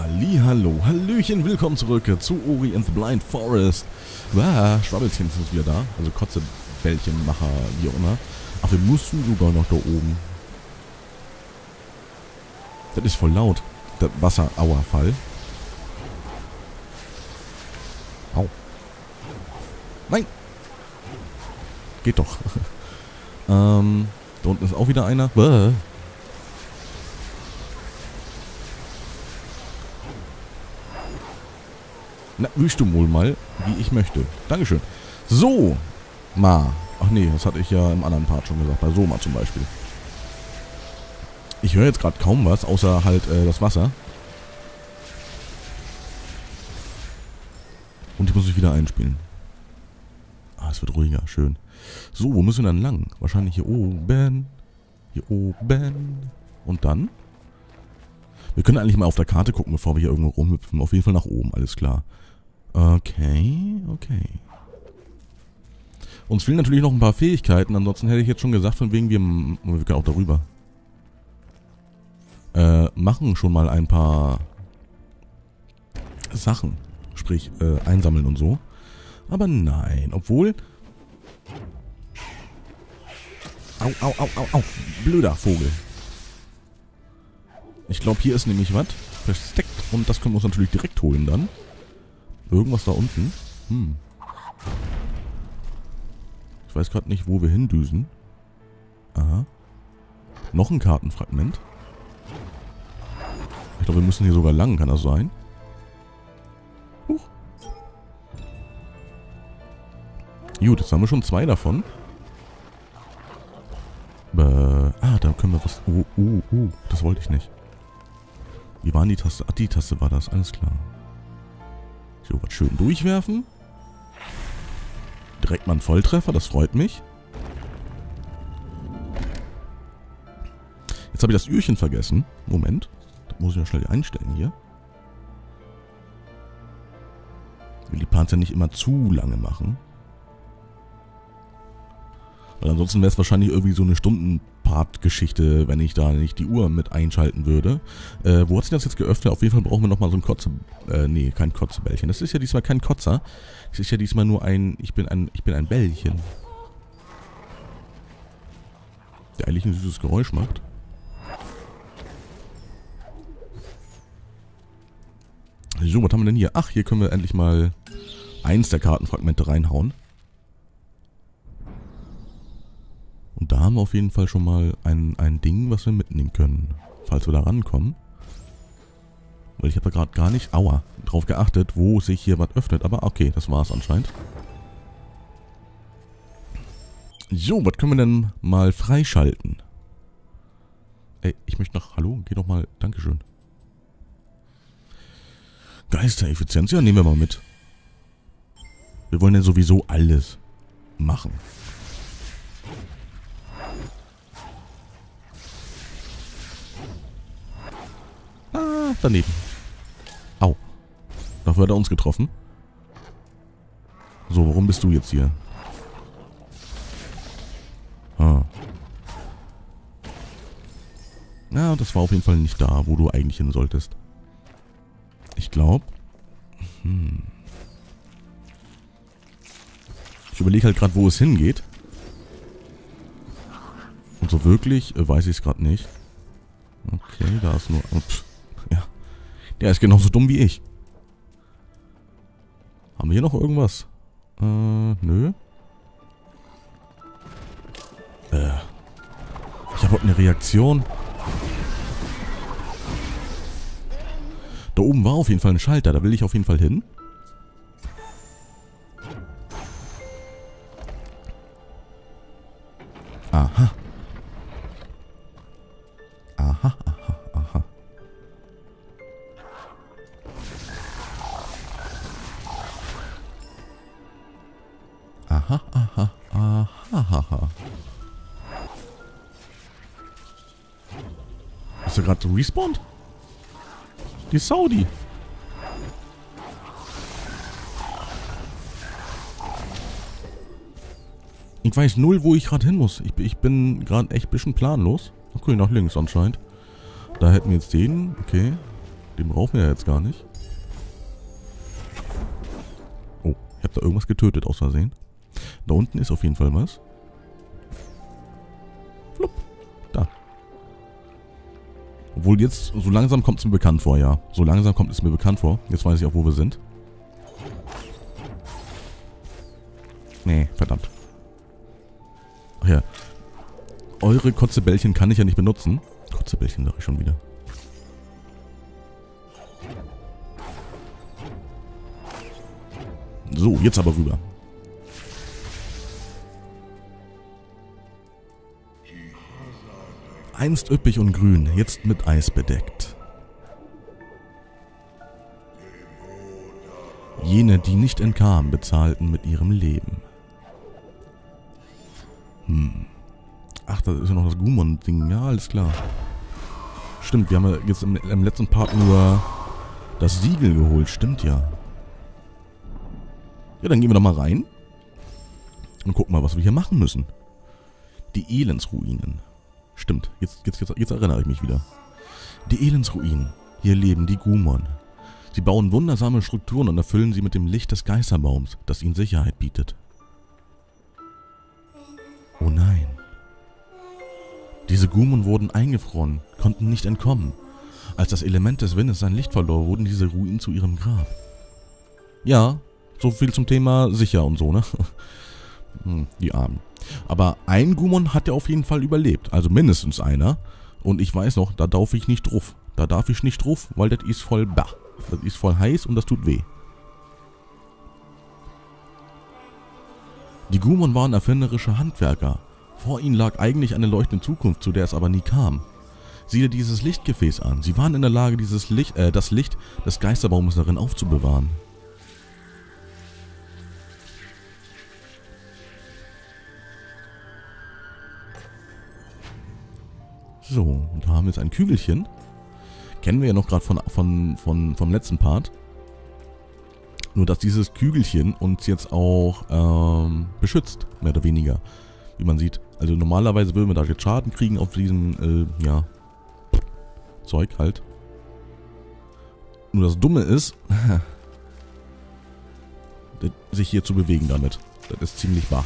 Hallo, Hallöchen, willkommen zurück zu Ori and the Blind Forest. Ah, Schwabbelchen sind wieder da, also Kotzebällchenmacher, wie auch immer. Ach, wir mussten sogar noch da oben. Das ist voll laut. Der Wasser-Aua-Fall. Au. Nein! Geht doch. ähm, da unten ist auch wieder einer. Bäh. Na, wischst du wohl mal, wie ich möchte. Dankeschön. So, Ma. Ach nee, das hatte ich ja im anderen Part schon gesagt. Bei Soma zum Beispiel. Ich höre jetzt gerade kaum was, außer halt äh, das Wasser. Und ich muss mich wieder einspielen. Ah, es wird ruhiger, schön. So, wo müssen wir dann lang? Wahrscheinlich hier oben. Hier oben. Und dann? Wir können eigentlich mal auf der Karte gucken, bevor wir hier irgendwo rumhüpfen. Auf jeden Fall nach oben, alles klar. Okay, okay. Uns fehlen natürlich noch ein paar Fähigkeiten, ansonsten hätte ich jetzt schon gesagt, von wegen wir, wir können auch darüber. Äh, machen schon mal ein paar Sachen. Sprich, äh, einsammeln und so. Aber nein, obwohl... Au, au, au, au, au. Blöder Vogel. Ich glaube, hier ist nämlich was versteckt. Und das können wir uns natürlich direkt holen dann. Irgendwas da unten. Hm. Ich weiß gerade nicht, wo wir hindüsen. Aha. Noch ein Kartenfragment. Ich glaube, wir müssen hier sogar lang, kann das sein? Huch. Gut, jetzt haben wir schon zwei davon. Äh, ah, da können wir was... Oh, oh, oh, das wollte ich nicht. Wie waren die Taste? Ach, die Taste war das, alles klar. So, was schön durchwerfen. Direkt mal ein Volltreffer, das freut mich. Jetzt habe ich das Ührchen vergessen. Moment. Das muss ich ja schnell einstellen hier. Ich will die ja nicht immer zu lange machen. Weil ansonsten wäre es wahrscheinlich irgendwie so eine Stunden-Part-Geschichte, wenn ich da nicht die Uhr mit einschalten würde. Äh, wo hat sich das jetzt geöffnet? Auf jeden Fall brauchen wir nochmal so ein Kotze... Äh, nee, kein Kotzebällchen. Das ist ja diesmal kein Kotzer. Das ist ja diesmal nur ein... Ich bin ein, ich bin ein Bällchen. Der eigentlich ein süßes Geräusch macht. So, was haben wir denn hier? Ach, hier können wir endlich mal eins der Kartenfragmente reinhauen. Und da haben wir auf jeden Fall schon mal ein, ein Ding, was wir mitnehmen können, falls wir da rankommen. Weil ich habe da gerade gar nicht, aua, drauf geachtet, wo sich hier was öffnet. Aber okay, das war es anscheinend. So, was können wir denn mal freischalten? Ey, ich möchte noch, hallo, geh doch mal, Dankeschön. Geistereffizienz, ja, nehmen wir mal mit. Wir wollen ja sowieso alles machen. Daneben. Au. Dafür hat er uns getroffen. So, warum bist du jetzt hier? Ah. Na, das war auf jeden Fall nicht da, wo du eigentlich hin solltest. Ich glaube... Hm. Ich überlege halt gerade, wo es hingeht. Und so wirklich äh, weiß ich es gerade nicht. Okay, da ist nur... Ups. Der ist genauso dumm wie ich. Haben wir hier noch irgendwas? Äh, nö. Äh. Ich habe eine Reaktion. Da oben war auf jeden Fall ein Schalter. Da will ich auf jeden Fall hin. Aha. Gerade respawned? Die Saudi. Ich weiß null, wo ich gerade hin muss. Ich, ich bin gerade echt ein bisschen planlos. Okay, nach links anscheinend. Da hätten wir jetzt den. Okay. Den brauchen wir ja jetzt gar nicht. Oh, ich habe da irgendwas getötet aus Versehen. Da unten ist auf jeden Fall was. Obwohl jetzt, so langsam kommt es mir bekannt vor, ja. So langsam kommt es mir bekannt vor. Jetzt weiß ich auch, wo wir sind. Nee, verdammt. Ach ja. Eure Kotzebällchen kann ich ja nicht benutzen. Kotzebällchen sag ich schon wieder. So, jetzt aber rüber. Einst üppig und grün, jetzt mit Eis bedeckt. Jene, die nicht entkamen, bezahlten mit ihrem Leben. Hm. Ach, das ist ja noch das Gumon-Ding. Ja, alles klar. Stimmt, wir haben ja jetzt im, im letzten Part nur das Siegel geholt. Stimmt ja. Ja, dann gehen wir doch mal rein. Und gucken mal, was wir hier machen müssen. Die Elendsruinen. Stimmt, jetzt, jetzt, jetzt, jetzt erinnere ich mich wieder. Die Elendsruinen. Hier leben die Gumon. Sie bauen wundersame Strukturen und erfüllen sie mit dem Licht des Geisterbaums, das ihnen Sicherheit bietet. Oh nein. Diese Gumon wurden eingefroren, konnten nicht entkommen. Als das Element des Windes sein Licht verlor, wurden diese Ruinen zu ihrem Grab. Ja, so viel zum Thema sicher und so, ne? Hm, die Armen. Aber ein Gumon hat ja auf jeden Fall überlebt. Also mindestens einer. Und ich weiß noch, da darf ich nicht drauf. Da darf ich nicht drauf, weil das ist voll bah. Das ist voll heiß und das tut weh. Die Gumon waren erfinderische Handwerker. Vor ihnen lag eigentlich eine leuchtende Zukunft, zu der es aber nie kam. Sieh dir dieses Lichtgefäß an. Sie waren in der Lage, dieses Licht, äh, das Licht des Geisterbaumes darin aufzubewahren. So, und da haben wir jetzt ein Kügelchen. Kennen wir ja noch gerade von, von, von, vom letzten Part. Nur, dass dieses Kügelchen uns jetzt auch ähm, beschützt, mehr oder weniger. Wie man sieht. Also normalerweise würden wir da jetzt Schaden kriegen auf diesem, äh, ja, Zeug halt. Nur das Dumme ist, sich hier zu bewegen damit. Das ist ziemlich wahr.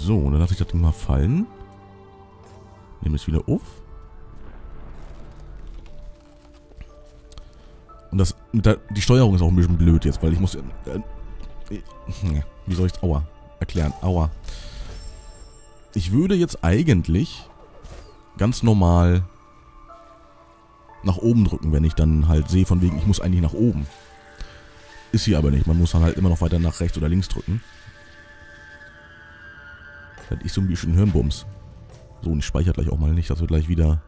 So, dann lasse ich das Ding mal fallen. Nehme es wieder auf. Und das, der, die Steuerung ist auch ein bisschen blöd jetzt, weil ich muss... Äh, äh, wie soll ich es... Aua. Erklären. Aua. Ich würde jetzt eigentlich ganz normal nach oben drücken, wenn ich dann halt sehe, von wegen, ich muss eigentlich nach oben. Ist hier aber nicht. Man muss dann halt immer noch weiter nach rechts oder links drücken. Das ist so ein bisschen Hirnbums. So, und ich speichere gleich auch mal nicht, dass wir gleich wieder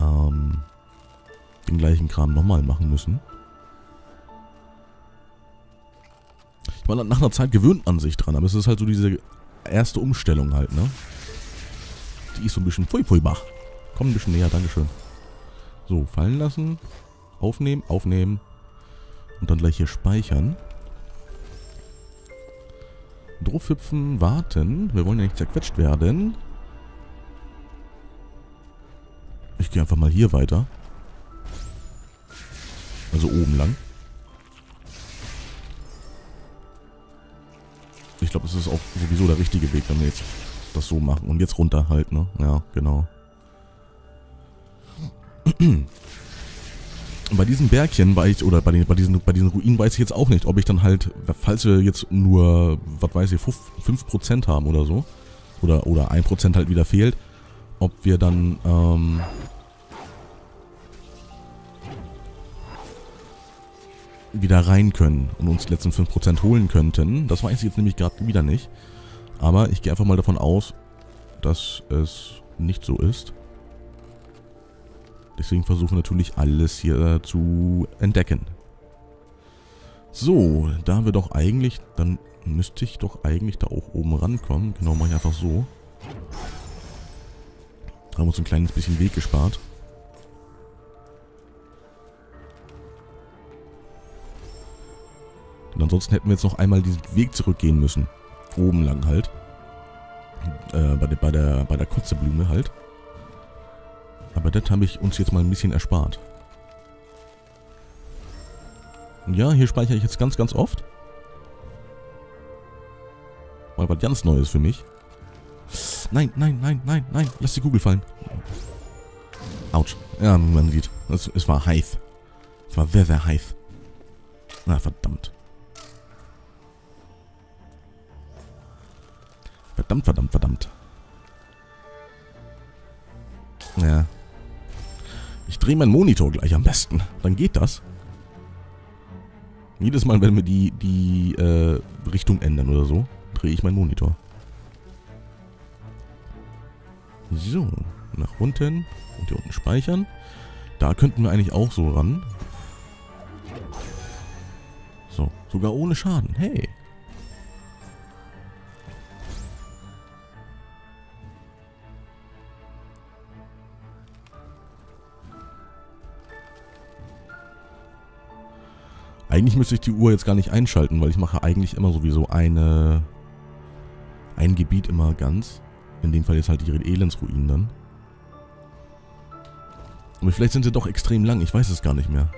ähm, den gleichen Kram nochmal machen müssen. Ich meine, nach einer Zeit gewöhnt man sich dran, aber es ist halt so diese erste Umstellung halt, ne? Die ist so ein bisschen pfui pfui bach. Komm ein bisschen näher, Dankeschön. So, fallen lassen. Aufnehmen, aufnehmen. Und dann gleich hier speichern. Draufhüpfen, warten. Wir wollen ja nicht zerquetscht werden. Ich gehe einfach mal hier weiter. Also oben lang. Ich glaube, das ist auch sowieso der richtige Weg, wenn wir jetzt das so machen. Und jetzt runter halt, ne? Ja, genau. Bei diesen Bergchen war ich, oder bei, den, bei, diesen, bei diesen Ruinen weiß ich jetzt auch nicht, ob ich dann halt, falls wir jetzt nur, was weiß ich, 5%, haben oder so, oder, oder 1% halt wieder fehlt, ob wir dann, ähm, wieder rein können und uns die letzten 5% holen könnten. Das weiß ich jetzt nämlich gerade wieder nicht. Aber ich gehe einfach mal davon aus, dass es nicht so ist. Deswegen versuchen wir natürlich alles hier zu entdecken. So, da wir doch eigentlich, dann müsste ich doch eigentlich da auch oben rankommen. Genau, mache ich einfach so. Haben uns ein kleines bisschen Weg gespart. Und ansonsten hätten wir jetzt noch einmal diesen Weg zurückgehen müssen. Oben lang halt. Äh, bei, der, bei der, bei der Kotzeblume halt. Aber das habe ich uns jetzt mal ein bisschen erspart. Und ja, hier speichere ich jetzt ganz, ganz oft. Mal was ganz Neues für mich. Nein, nein, nein, nein, nein. Lass die Kugel fallen. Autsch. Ja, man sieht. Es, es war heiß. Es war sehr, sehr heiß. Na, verdammt. Verdammt, verdammt, verdammt. Ja. Ich drehe meinen Monitor gleich am besten. Dann geht das. Jedes Mal, wenn wir die, die äh, Richtung ändern oder so, drehe ich meinen Monitor. So, nach unten und hier unten speichern. Da könnten wir eigentlich auch so ran. So, sogar ohne Schaden. Hey. Eigentlich müsste ich die Uhr jetzt gar nicht einschalten, weil ich mache eigentlich immer sowieso eine ein Gebiet immer ganz. In dem Fall jetzt halt die Elensruinen dann. Aber vielleicht sind sie doch extrem lang, ich weiß es gar nicht mehr.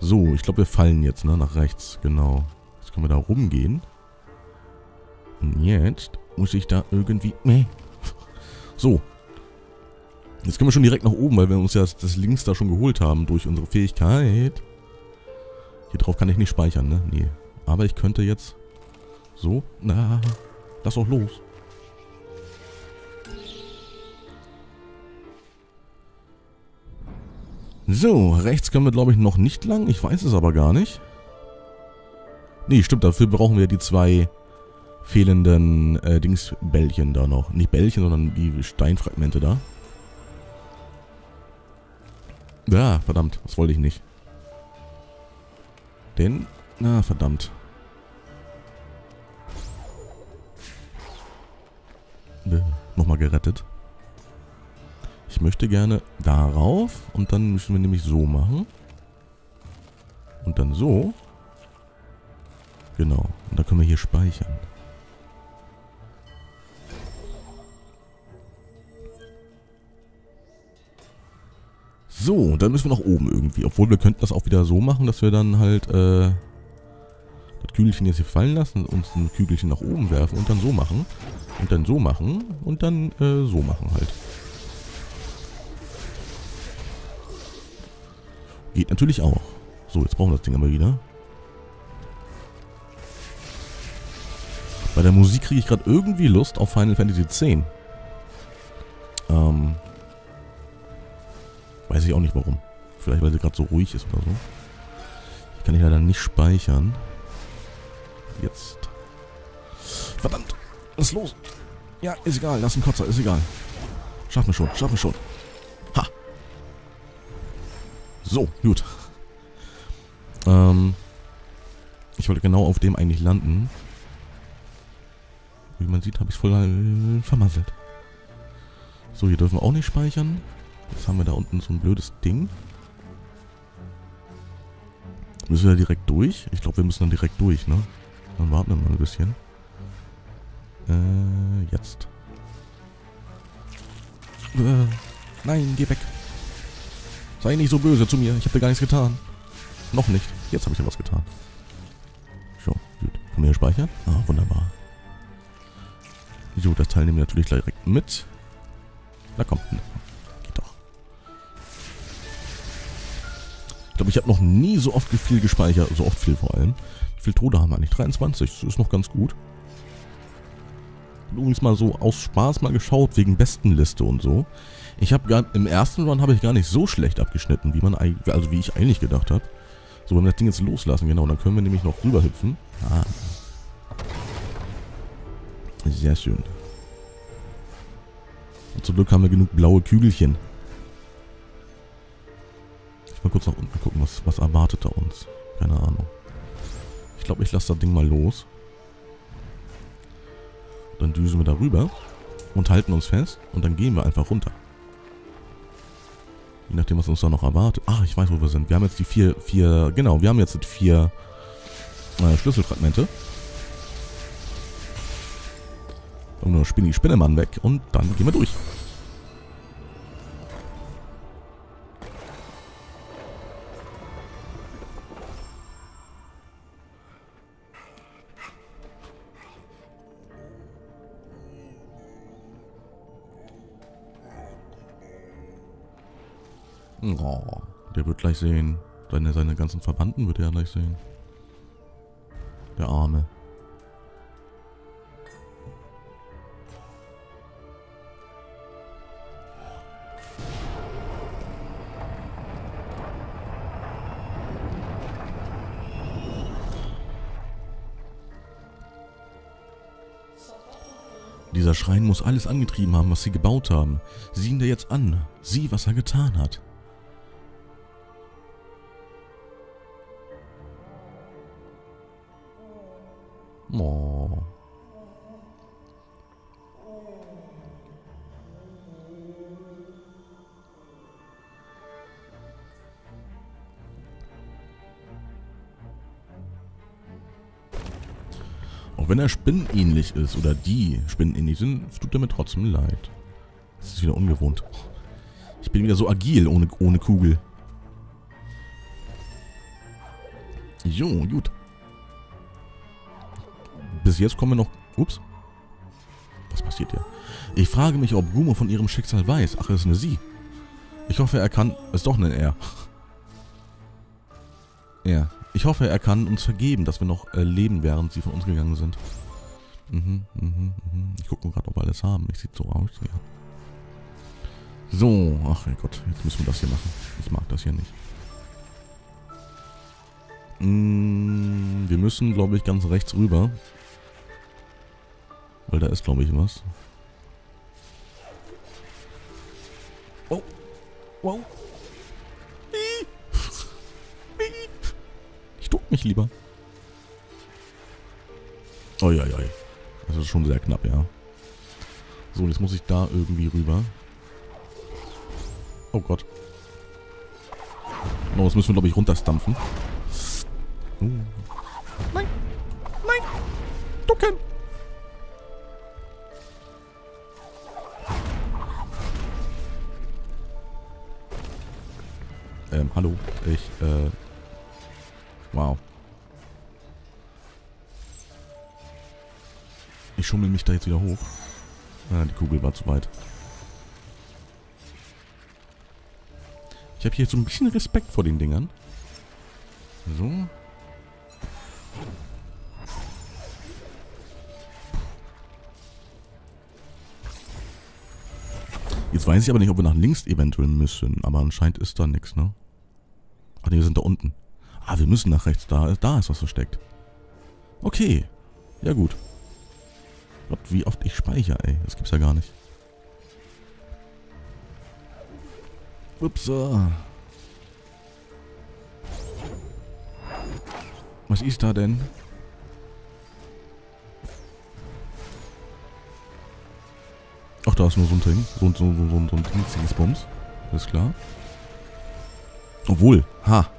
So, ich glaube wir fallen jetzt, ne, nach rechts, genau. Jetzt können wir da rumgehen. Und jetzt muss ich da irgendwie... Nee. So. Jetzt können wir schon direkt nach oben, weil wir uns ja das Links da schon geholt haben durch unsere Fähigkeit. Hier drauf kann ich nicht speichern, ne? Nee. Aber ich könnte jetzt... So. Na, lass doch los. So, rechts können wir glaube ich noch nicht lang. Ich weiß es aber gar nicht. Nee, stimmt, dafür brauchen wir die zwei fehlenden äh, Dingsbällchen da noch. Nicht Bällchen, sondern die Steinfragmente da. Ja, verdammt, das wollte ich nicht. Denn, na verdammt. Äh, Nochmal gerettet. Ich möchte gerne darauf und dann müssen wir nämlich so machen. Und dann so. Genau. Und da können wir hier speichern. So, dann müssen wir nach oben irgendwie. Obwohl wir könnten das auch wieder so machen, dass wir dann halt äh, das Kügelchen jetzt hier fallen lassen, uns ein Kügelchen nach oben werfen und dann so machen. Und dann so machen und dann äh, so machen halt. Geht natürlich auch. So, jetzt brauchen wir das Ding aber wieder. Bei der Musik kriege ich gerade irgendwie Lust auf Final Fantasy X. Ähm. Weiß ich auch nicht warum. Vielleicht, weil sie gerade so ruhig ist oder so. Ich kann ich leider nicht speichern. Jetzt. Verdammt! Was ist los? Ja, ist egal. Lass einen Kotzer. Ist egal. Schaffen wir schon. Schaffen wir schon. So, gut. Ähm, ich wollte genau auf dem eigentlich landen. Wie man sieht, habe ich es voll vermasselt. So, hier dürfen wir auch nicht speichern. Jetzt haben wir da unten so ein blödes Ding. Müssen wir da direkt durch? Ich glaube, wir müssen dann direkt durch, ne? Dann warten wir mal ein bisschen. Äh, jetzt. Äh, nein, geh weg. Sei nicht so böse zu mir. Ich habe dir gar nichts getan. Noch nicht. Jetzt habe ich dir was getan. So, gut. Können wir hier speichern? Ah, wunderbar. So, das Teil nehmen wir natürlich direkt mit. Na komm. Geht glaube, ich habe noch nie so oft viel gespeichert. So oft viel vor allem. Wie viele Tode haben wir eigentlich? 23. Das ist noch ganz gut. Übrigens mal so aus Spaß mal geschaut, wegen Bestenliste und so. Ich habe im ersten Run habe ich gar nicht so schlecht abgeschnitten, wie man also wie ich eigentlich gedacht habe. So, wenn wir das Ding jetzt loslassen, genau, dann können wir nämlich noch rüber hüpfen. Ah. Sehr schön. Und zum Glück haben wir genug blaue Kügelchen. Mal kurz nach unten gucken, was, was erwartet da uns. Keine Ahnung. Ich glaube, ich lasse das Ding mal los. Dann düsen wir darüber und halten uns fest und dann gehen wir einfach runter. Je nachdem, was uns da noch erwartet. Ach, ich weiß, wo wir sind. Wir haben jetzt die vier, vier, genau, wir haben jetzt vier äh, Schlüsselfragmente. Und nur Spinni Spinnemann weg und dann gehen wir durch. Oh, der wird gleich sehen. Seine, seine ganzen Verwandten wird er gleich sehen. Der Arme. Dieser Schrein muss alles angetrieben haben, was sie gebaut haben. Sieh ihn dir jetzt an. Sieh, was er getan hat. Oh. Auch wenn er spinnenähnlich ist oder die spinnenähnlich sind, tut er mir trotzdem leid. Das ist wieder ungewohnt. Ich bin wieder so agil ohne, ohne Kugel. Jo, gut. Bis jetzt kommen wir noch... Ups. Was passiert hier? Ich frage mich, ob Gumo von ihrem Schicksal weiß. Ach, es ist eine Sie. Ich hoffe, er kann... Ist doch eine Er. Ja. Ich hoffe, er kann uns vergeben, dass wir noch äh, leben, während sie von uns gegangen sind. Mhm, mhm, mhm. Ich gucke gerade, ob wir alles haben. Ich sieht so aus, ja. So, ach mein Gott, jetzt müssen wir das hier machen. Ich mag das hier nicht. Mm, wir müssen, glaube ich, ganz rechts rüber. Weil da ist, glaube ich, was. Oh. Wow. Ich duck mich lieber. Uiuiui. Das ist schon sehr knapp, ja. So, jetzt muss ich da irgendwie rüber. Oh Gott. Oh, das müssen wir, glaube ich, runterstampfen. Uh. Hallo. Ich, äh... Wow. Ich schummel mich da jetzt wieder hoch. Ah, die Kugel war zu weit. Ich habe hier so ein bisschen Respekt vor den Dingern. So. Jetzt weiß ich aber nicht, ob wir nach links eventuell müssen. Aber anscheinend ist da nichts, ne? Ach ne, wir sind da unten. Ah, wir müssen nach rechts. Da, da ist was versteckt. Okay. Ja gut. Gott, wie oft ich speichere, ey. Das gibt's ja gar nicht. Ups. Was ist da denn? Ach, da ist nur so ein Ding. So, so, so, so, so ein Bums. Alles klar. Obwohl, ha.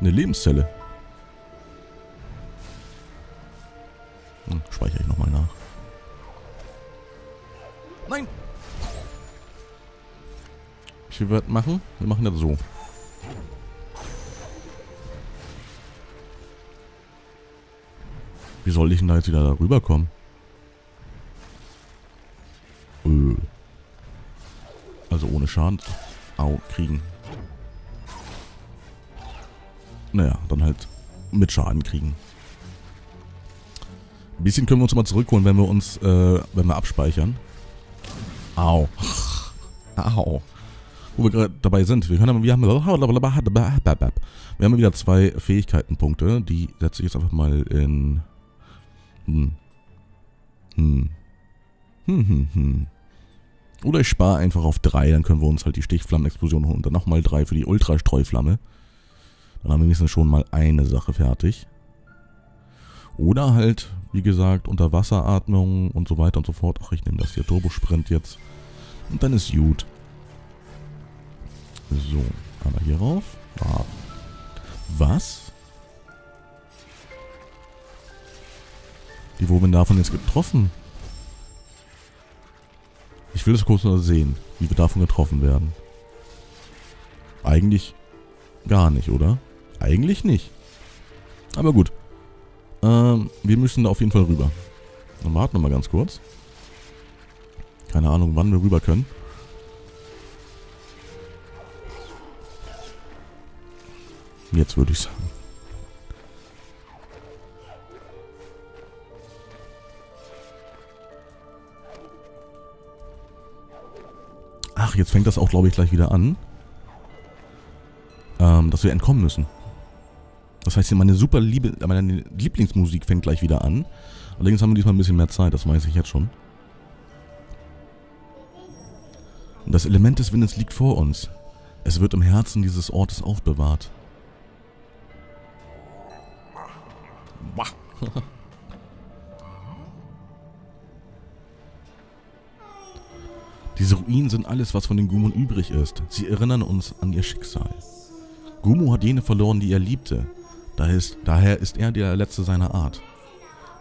Eine Lebenszelle. Hm, speichere ich nochmal nach. Nein! Ich will machen? Wir machen das so. Wie soll ich denn da jetzt wieder da rüberkommen? Äh. Also ohne Schaden. Au, kriegen. Naja, dann halt mit Schaden kriegen. Ein bisschen können wir uns mal zurückholen, wenn wir uns, äh, wenn wir abspeichern. Au. Au. Wo wir gerade dabei sind. Wir, können, wir, haben, wir haben wieder zwei Fähigkeitenpunkte. Die setze ich jetzt einfach mal in... Hm. Hm. Hm, hm, hm. Oder ich spare einfach auf drei, dann können wir uns halt die Stichflammenexplosion holen. Und dann nochmal drei für die Ultrastreuflamme. Dann haben wir wenigstens schon mal eine Sache fertig. Oder halt, wie gesagt, Unterwasseratmung und so weiter und so fort. Ach, ich nehme das hier Turbosprint jetzt. Und dann ist gut. So, einmal hier rauf. Ah. Was? Die wurden davon jetzt getroffen. Ich will das kurz nur sehen, wie wir davon getroffen werden. Eigentlich gar nicht, oder? Eigentlich nicht. Aber gut. Ähm, wir müssen da auf jeden Fall rüber. Dann warten wir mal ganz kurz. Keine Ahnung, wann wir rüber können. Jetzt würde ich sagen. Ach, jetzt fängt das auch, glaube ich, gleich wieder an. Ähm, dass wir entkommen müssen. Das heißt, meine super Liebe, meine Lieblingsmusik fängt gleich wieder an. Allerdings haben wir diesmal ein bisschen mehr Zeit, das weiß ich jetzt schon. Und das Element des Windes liegt vor uns. Es wird im Herzen dieses Ortes aufbewahrt. Diese Ruinen sind alles, was von den Gumun übrig ist. Sie erinnern uns an ihr Schicksal. Gumu hat jene verloren, die er liebte. Daher ist er der Letzte seiner Art.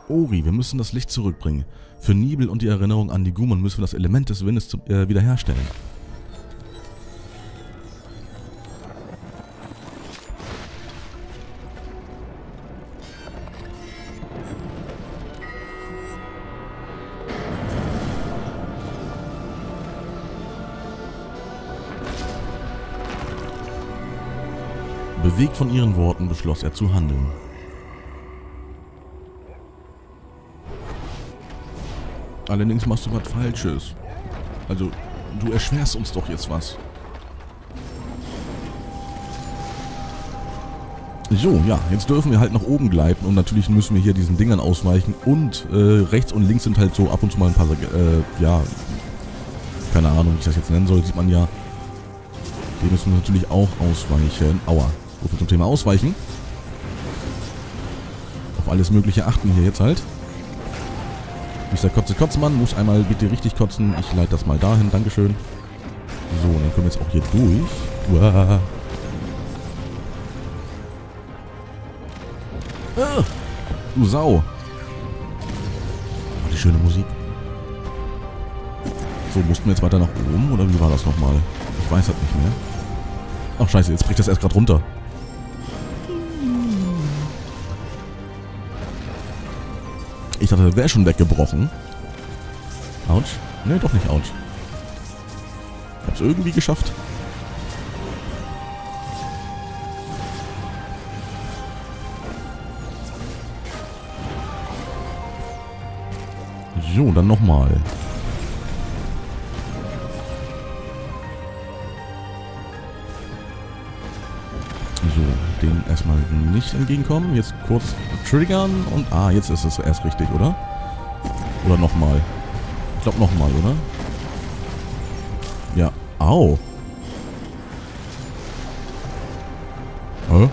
Ori, wir müssen das Licht zurückbringen. Für Nibel und die Erinnerung an die Gumun müssen wir das Element des Windes zu, äh, wiederherstellen. Bewegt von ihren Worten beschloss er zu handeln. Allerdings machst du was Falsches. Also, du erschwerst uns doch jetzt was. So, ja, jetzt dürfen wir halt nach oben gleiten und natürlich müssen wir hier diesen Dingern ausweichen und äh, rechts und links sind halt so ab und zu mal ein paar, äh, ja, keine Ahnung, wie ich das jetzt nennen soll, sieht man ja. Die müssen wir natürlich auch ausweichen. Aua. So zum Thema Ausweichen. Auf alles mögliche achten hier jetzt halt. Mr. Kotze Kotzmann muss einmal bitte richtig kotzen. Ich leite das mal dahin. Dankeschön. So, dann können wir jetzt auch hier durch. Uah. Ah, du Sau. Oh, die schöne Musik. So, mussten wir jetzt weiter nach oben? Oder wie war das nochmal? Ich weiß halt nicht mehr. Ach scheiße, jetzt bricht das erst gerade runter. Ich dachte, das wäre schon weggebrochen. Autsch. Ne, doch nicht Autsch. Ich hab's irgendwie geschafft. So, dann nochmal. So, den erstmal nicht entgegenkommen. Jetzt kurz triggern und... Ah, jetzt ist es erst richtig, oder? Oder nochmal. Ich glaube nochmal, oder? Ja. Au. Hä?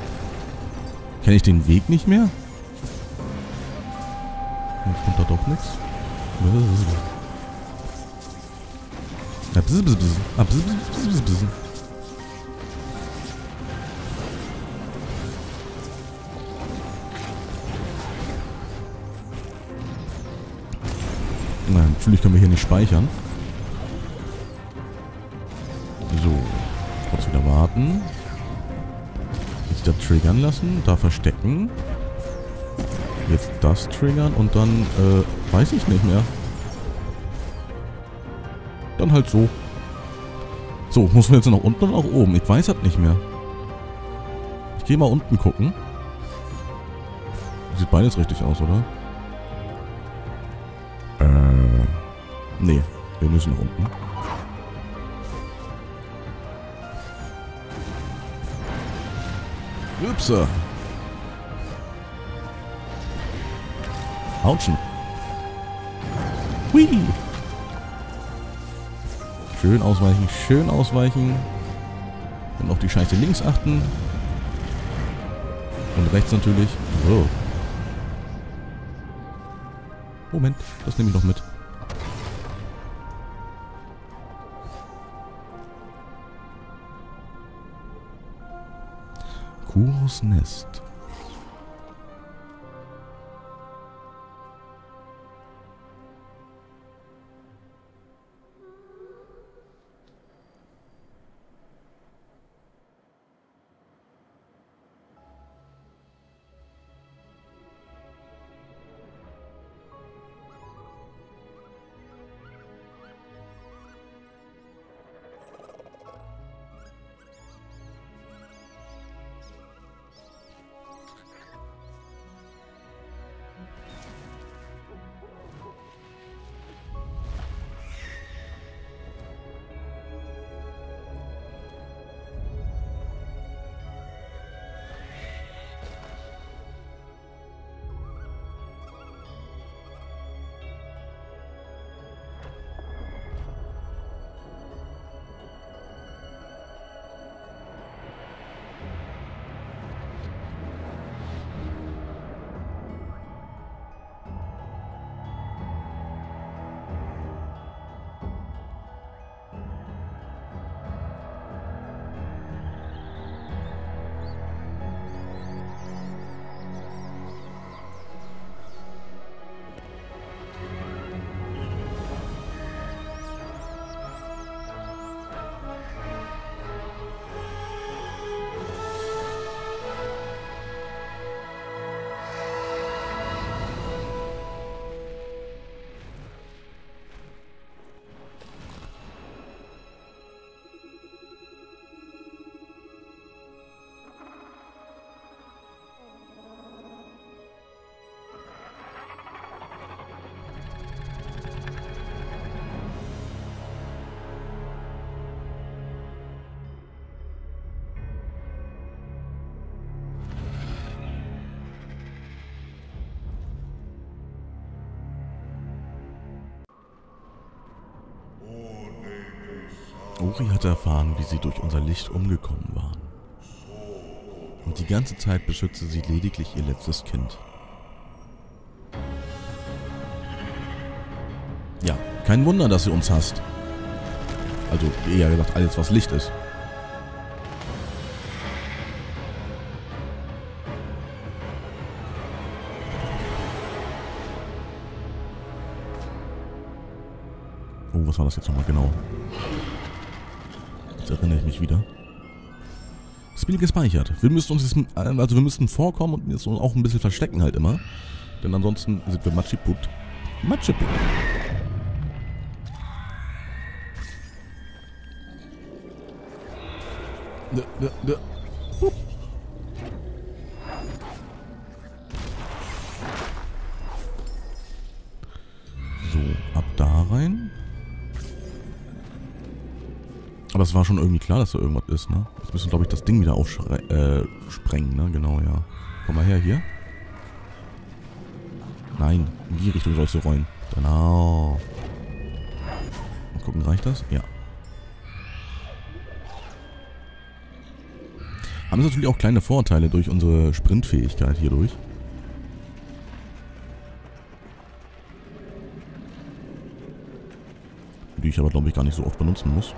Kenne ich den Weg nicht mehr? Jetzt kommt da doch nichts. Ja, bzz, bzz, bzz. Ah, bzz, bzz, bzz, bzz. Na, natürlich können wir hier nicht speichern. So. Kurz wieder warten. Jetzt da triggern lassen. Da verstecken. Jetzt das triggern und dann, äh, weiß ich nicht mehr. Dann halt so. So, muss man jetzt nach unten oder nach oben? Ich weiß halt nicht mehr. Ich gehe mal unten gucken. Sieht beides richtig aus, oder? Wir müssen unten. Upsa. Hautschen. Hui. Schön ausweichen, schön ausweichen. Und auf die Scheiße links achten. Und rechts natürlich. Oh. Moment, das nehme ich noch mit. Kuros Nest. Ori hatte erfahren, wie sie durch unser Licht umgekommen waren. Und die ganze Zeit beschützte sie lediglich ihr letztes Kind. Ja, kein Wunder, dass sie uns hasst. Also eher gesagt, alles was Licht ist. Oh, was war das jetzt nochmal genau? Jetzt erinnere ich mich wieder. Spiel gespeichert. Wir müssen uns jetzt, also wir müssen vorkommen und uns auch ein bisschen verstecken halt immer. Denn ansonsten sind wir Matschiput. Matschiput. So, ab da rein. Aber es war schon irgendwie klar, dass da irgendwas ist, ne? Jetzt müssen wir, glaube ich, das Ding wieder aufsprengen, äh, ne? Genau, ja. Komm mal her, hier. Nein, in die Richtung sollst du rollen. Genau. Mal gucken, reicht das? Ja. Haben natürlich auch kleine Vorteile durch unsere Sprintfähigkeit hierdurch. Die ich aber, glaube ich, gar nicht so oft benutzen muss.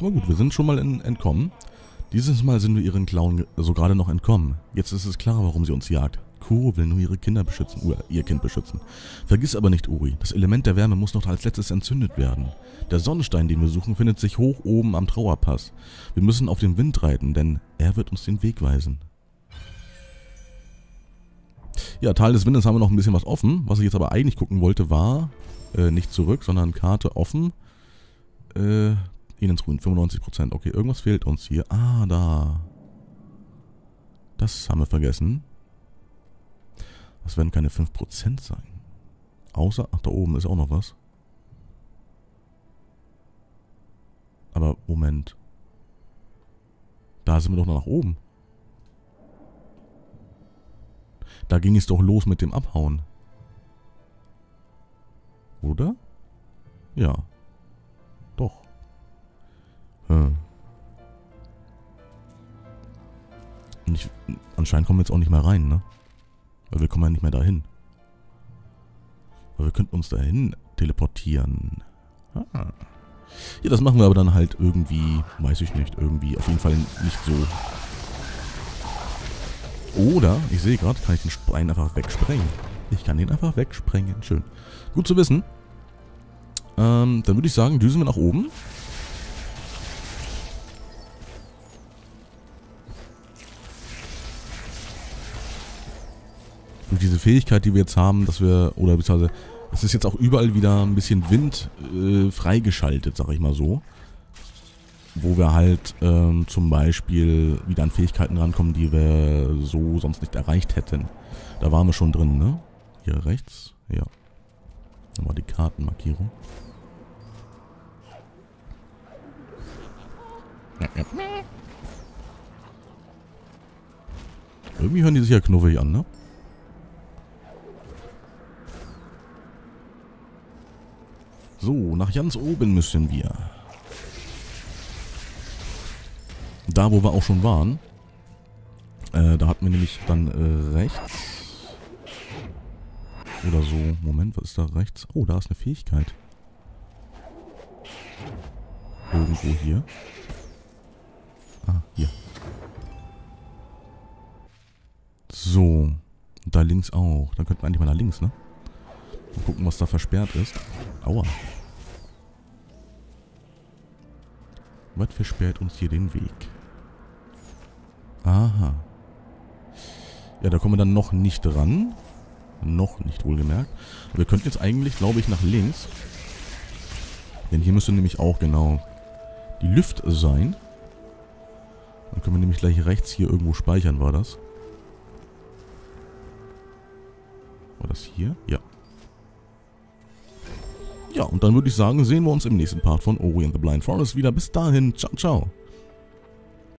Aber gut, wir sind schon mal in, entkommen. Dieses Mal sind wir ihren Clown so gerade noch entkommen. Jetzt ist es klar, warum sie uns jagt. Kuro will nur ihre Kinder beschützen, oder ihr Kind beschützen. Vergiss aber nicht, Uri, das Element der Wärme muss noch als letztes entzündet werden. Der Sonnenstein, den wir suchen, findet sich hoch oben am Trauerpass. Wir müssen auf den Wind reiten, denn er wird uns den Weg weisen. Ja, Teil des Windes haben wir noch ein bisschen was offen. Was ich jetzt aber eigentlich gucken wollte, war äh, nicht zurück, sondern Karte offen. Äh, ihn ins Grün, 95%. Okay, irgendwas fehlt uns hier. Ah, da. Das haben wir vergessen. Das werden keine 5% sein. Außer, ach, da oben ist auch noch was. Aber, Moment. Da sind wir doch noch nach oben. Da ging es doch los mit dem Abhauen. Oder? Ja. Hm. Ich, anscheinend kommen wir jetzt auch nicht mehr rein, ne? Weil wir kommen ja nicht mehr dahin. Aber wir könnten uns dahin teleportieren. Ah. Ja, das machen wir aber dann halt irgendwie, weiß ich nicht, irgendwie auf jeden Fall nicht so. Oder, ich sehe gerade, kann ich den Stein einfach wegsprengen. Ich kann den einfach wegsprengen. Schön. Gut zu wissen. Ähm, dann würde ich sagen, düsen wir nach oben. Diese Fähigkeit, die wir jetzt haben, dass wir, oder beziehungsweise, es ist jetzt auch überall wieder ein bisschen Wind äh, freigeschaltet, sag ich mal so. Wo wir halt ähm, zum Beispiel wieder an Fähigkeiten rankommen, die wir so sonst nicht erreicht hätten. Da waren wir schon drin, ne? Hier rechts, ja. Nochmal die Kartenmarkierung. Ja, ja. Irgendwie hören die sich ja knuffig an, ne? So, nach ganz oben müssen wir. Da, wo wir auch schon waren. Äh, da hatten wir nämlich dann äh, rechts. Oder so. Moment, was ist da rechts? Oh, da ist eine Fähigkeit. Irgendwo hier. Ah, hier. So. Da links auch. Dann könnten wir eigentlich mal nach links, ne? Mal gucken, was da versperrt ist. Aua. Was versperrt uns hier den Weg? Aha. Ja, da kommen wir dann noch nicht dran. Noch nicht wohlgemerkt. Wir könnten jetzt eigentlich, glaube ich, nach links. Denn hier müsste nämlich auch genau die Lüft sein. Dann können wir nämlich gleich rechts hier irgendwo speichern, war das? War das hier? Ja. Ja, und dann würde ich sagen, sehen wir uns im nächsten Part von Ori and the Blind Forest wieder. Bis dahin, ciao, ciao.